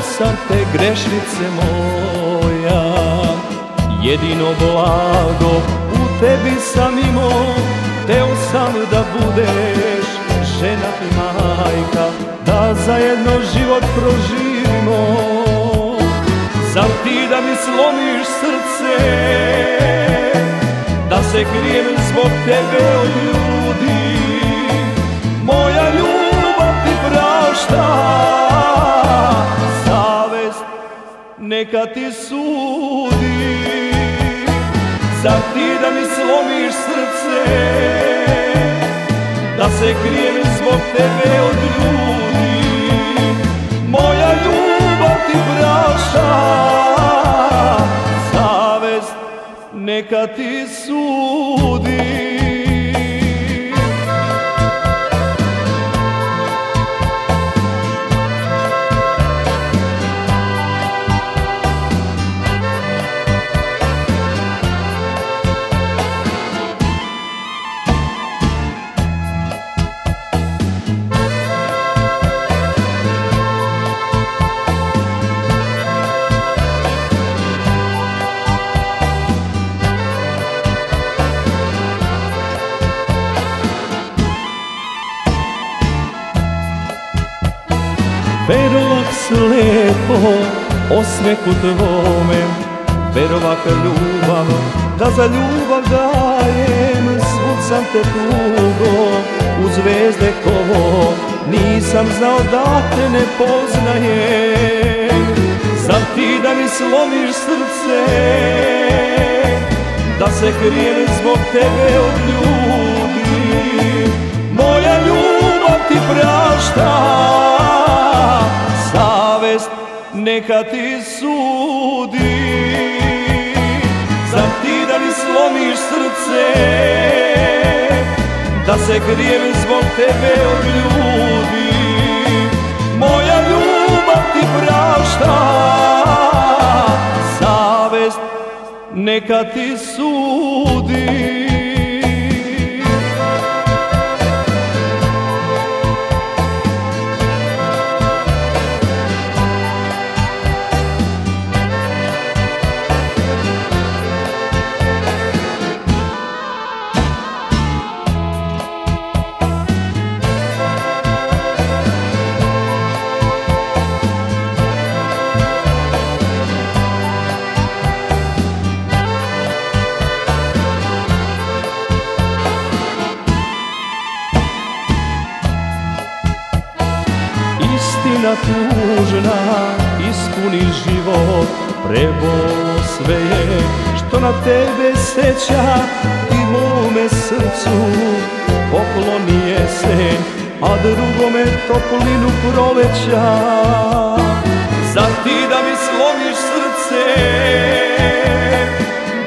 sam te grešnice moja. Jedino blago u tebi sam imao Teo sam da budeš žena i majka Da zajedno život proživimo. Zar ti da mi slomiš srce Da se krijem zbog tebe od ljudi Moja ljubav neka ti sudi. Zar ti da mi slomiš srce? Da se krijem zbog tebe od ljudi. Moja ljubav ti prašta Savest neka ti sudi Verovak slepo osmeku tvome. Verovak ljubav da za ljubav dajem. Svud sam te tugo u zvezde kovo. Nisam znao da te ne poznajem. Zar ti da mi slomiš srce? Da se krijem zbog tebe od ljudi. Moja ljubav ti prašta neka ti sudi. Zar ti da mi slomiš srce? Da se krijem zbog tebe od ljudi. Moja ljubav ti prašta. Savest neka ti sudi Istina tužna ispuni život Prebolo sve je što na tebe seća I mome srcu. Pokloni jesen A drugome toplinu proleća. Zar ti da mi slomiš srce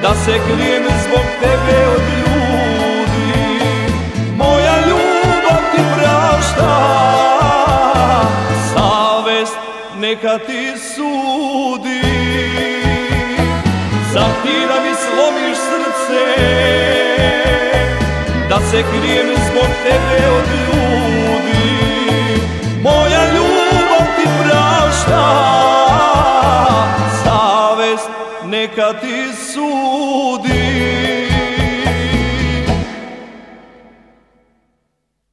Da se krijem zbog tebe od neka ti sudi. Zar ti da mi slomiš srce? Da se krijem zbog tebe od ljudi. Moja ljubav ti prašta. Savest neka ti sudi